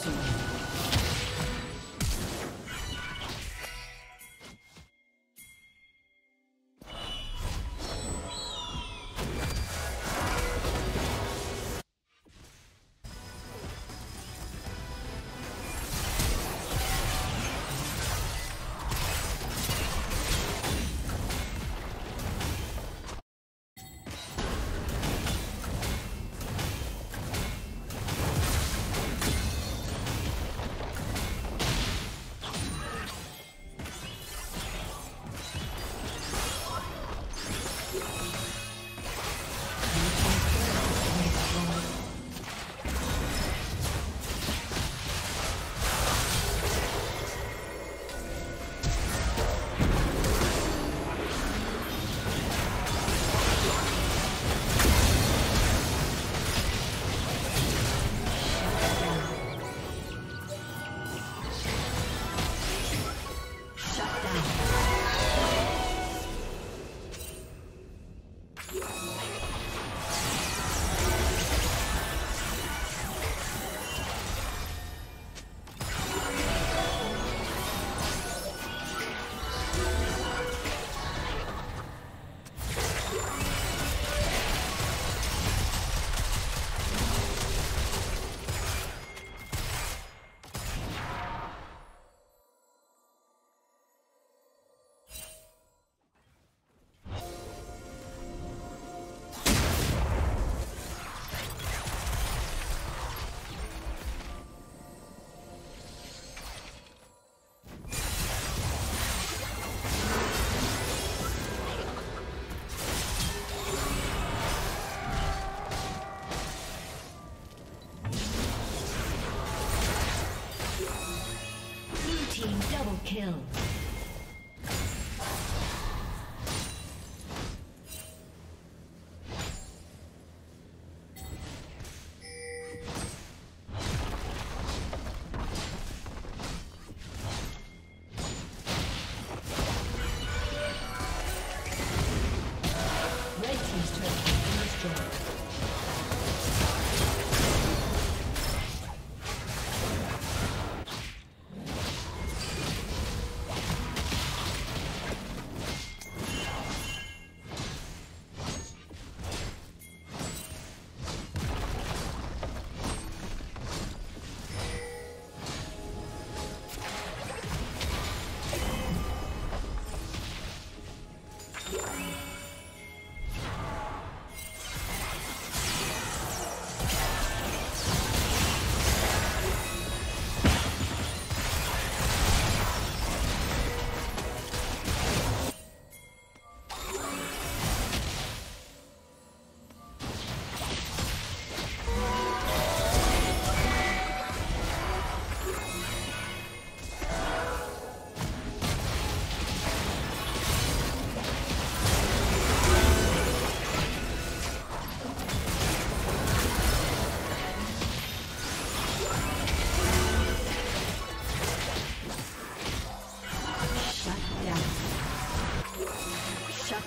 Soon.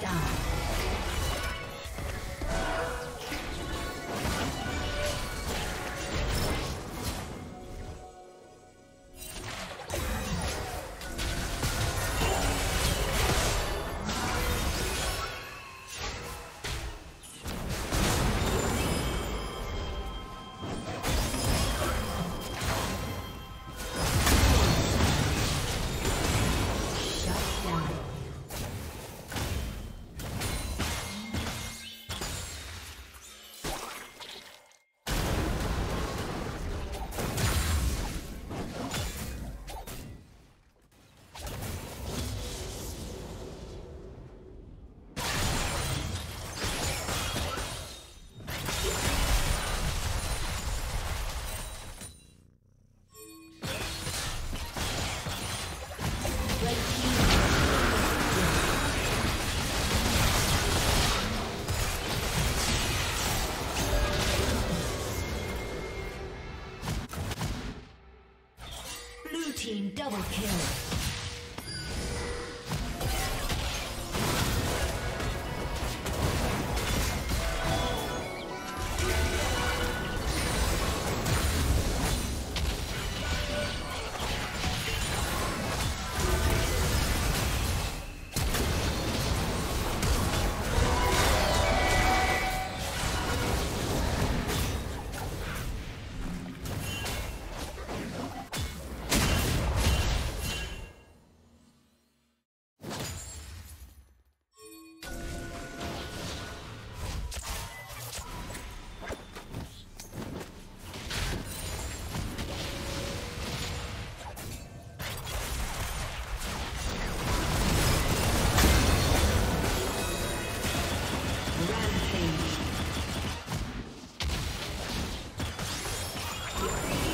Down. Double kill. Yeah.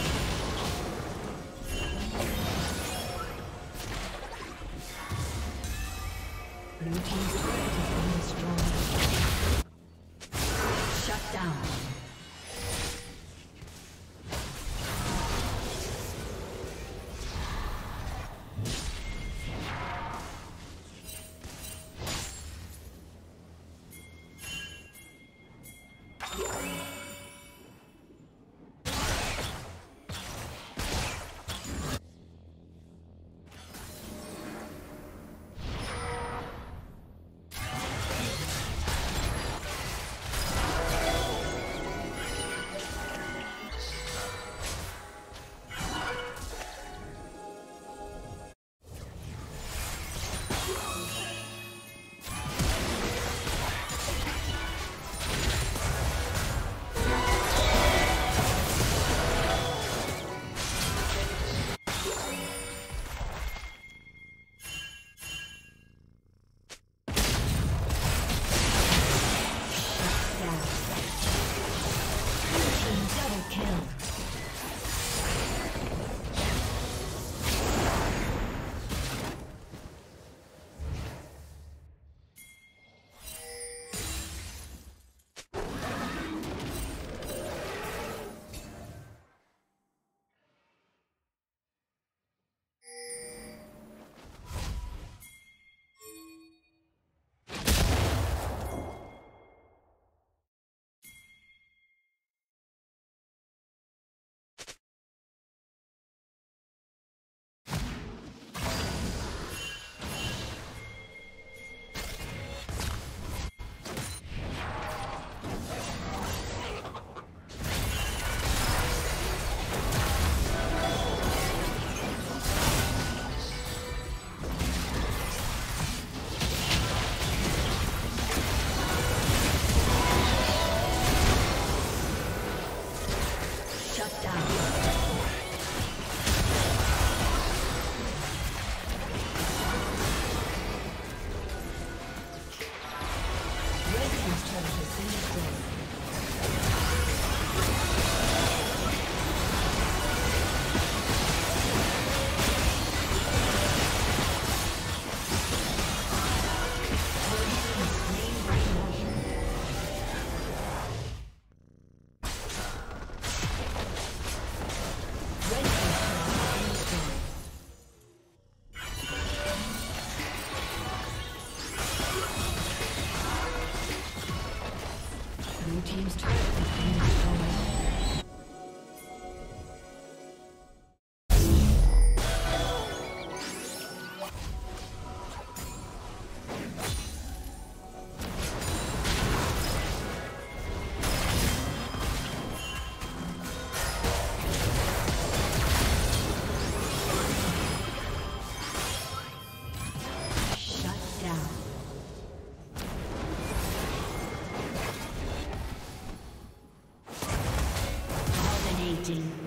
dominating.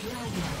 Dragon.